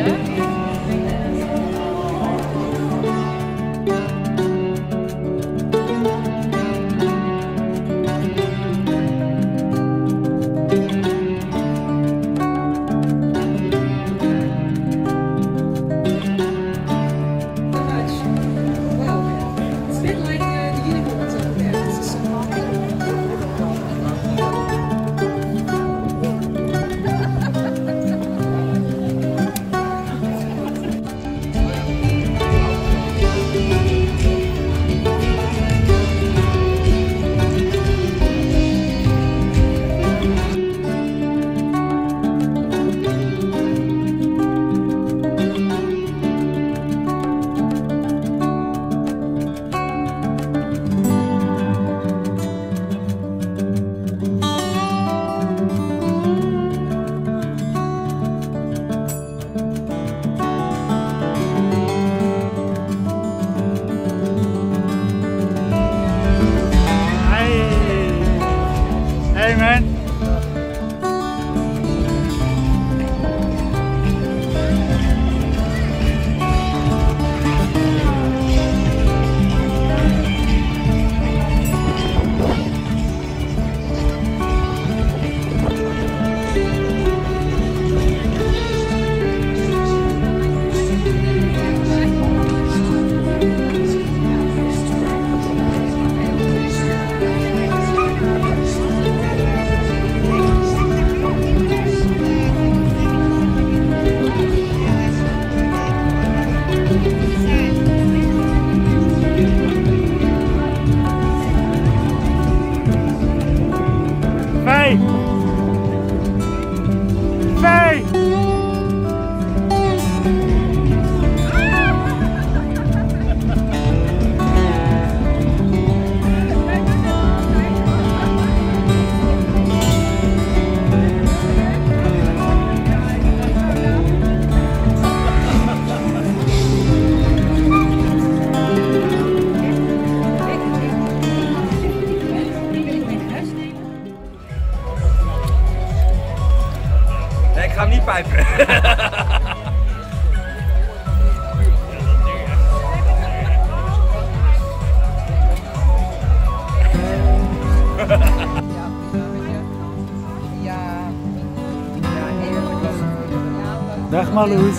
Yeah. Dag Marloes.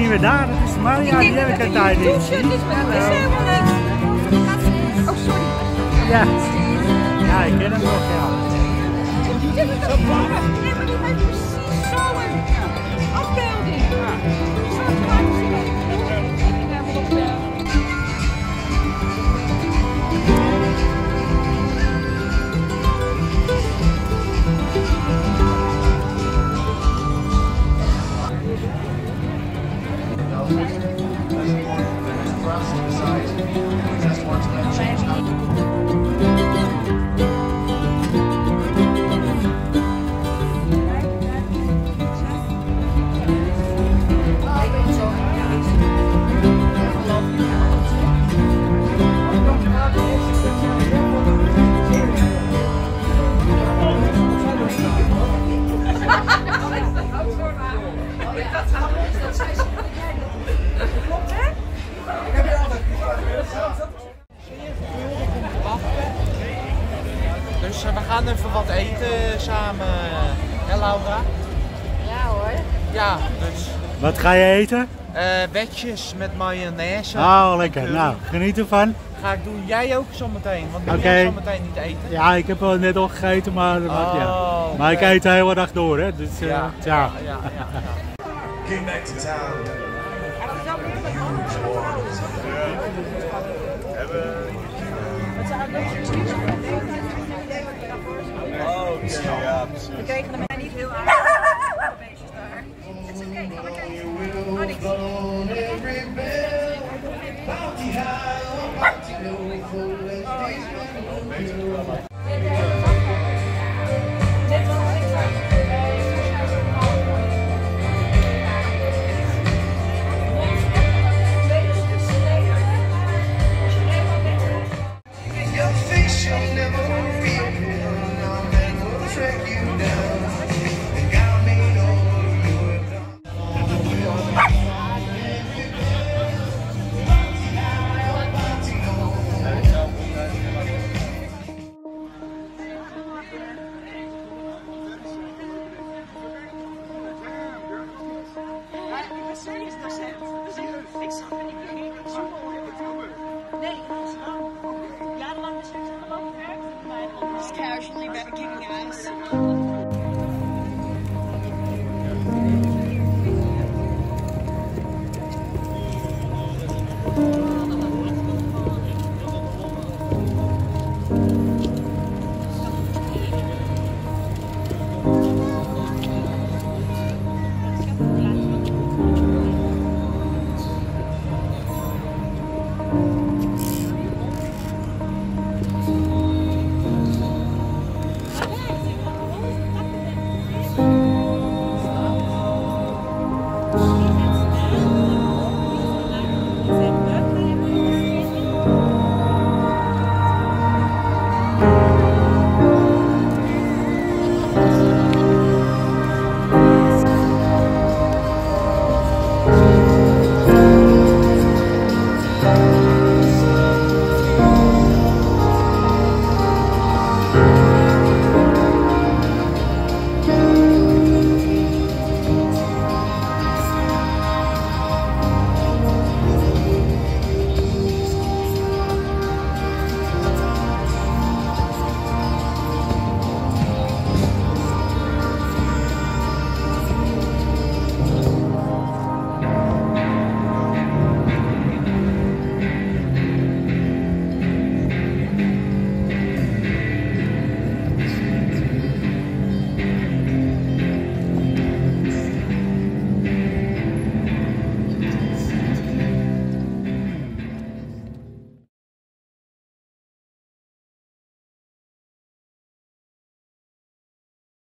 zien we daar, dat is Maria, die heb ik een tijd dat is helemaal. Oh, sorry. Ja. Ja, ik ken hem nog, ja. Gaan even wat eten samen. Hè Laura? Ja hoor. Ja, dus Wat ga je eten? eh wetjes met mayonaise. Oh, lekker. Nou, geniet ervan. Ga ik doen. Jij ook zometeen, want doe Oké. jij zometeen niet eten? Ja, ik heb wel net al gegeten, maar, maar, ja. Oh, maar ik eet de hele dag door, hè. Dus, eh, Ja, tja. ja, ja, ja. Get back to town. Oké, ja, precies. We kregen hem niet heel aardig. beestjes daar. Het is oké, ga maar kijken. Oh, niks. Net casually back kicking.